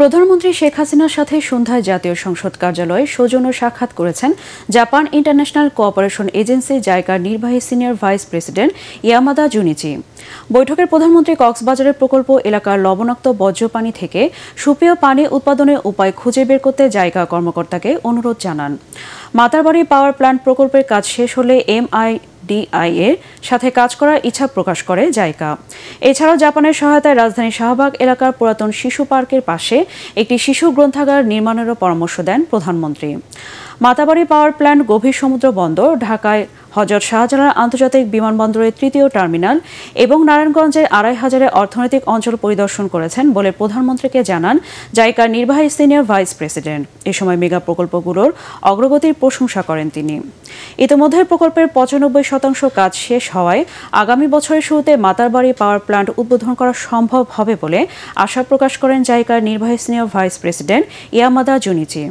প্রধানমন্ত্রী শেখ হাসিনার সাথে সন্ধ্যায় জাতীয় সংসদ কার্যালয়ে সৌজন্য সাক্ষাৎ করেছেন জাপান ইন্টারন্যাশনাল কোঅপারেশন এজেন্সি জায়গার নির্বাহী senior vice president Yamada Junichi. বৈঠকের প্রধানমন্ত্রী কক্সবাজারের প্রকল্প এলাকার লবণাক্ত বর্জ্য পানি থেকে সুপেয় পানি উৎপাদনের উপায় খুঁজে বের করতে জায়গা কর্মকর্তাকে অনুরোধ জানান। মাতারবাড়ি পাওয়ার প্ল্যান্ট প্রকল্পের কাজ শেষ হলে এমআই ডিআই এর সাথে কাজ করার ইচ্ছা প্রকাশ করে জায়কা এছাড়াও জাপানের সহায়তায় রাজধানী শাহবাগ এলাকার পুরাতন শিশু পার্কের পাশে একটি শিশু গ্রন্থাগার নির্মাণেরও পরামর্শ দেন প্রধানমন্ত্রী। মাতাবাড়ি পাওয়ার প্ল্যান্ট গভীর সমুদ্র বন্দর ঢাকায় হজরত শাহজালাল আন্তর্জাতিক বিমানবন্দরের তৃতীয় টার্মিনাল এবং নারায়ণগঞ্জের আড়াই হাজারের অর্থনৈতিক অঞ্চল পরিদর্শন করেছেন বলে প্রধানমন্ত্রীকে জানান জাইকার নির্বাহী সিনিয়র ভাইস প্রেসিডেন্ট। এ সময় মেগা প্রকল্পগুলোর অগ্রগতির প্রশংসা করেন তিনি। ইতিমধ্যে প্রকল্পের পঁচানব্বই শতাংশ কাজ শেষ হওয়ায় আগামী বছরের শুরুতে মাতারবাড়ি পাওয়ার প্ল্যান্ট উদ্বোধন করা সম্ভব হবে বলে আশা প্রকাশ করেন জাইকার নির্বাহী senior vice president Yamada Junichi.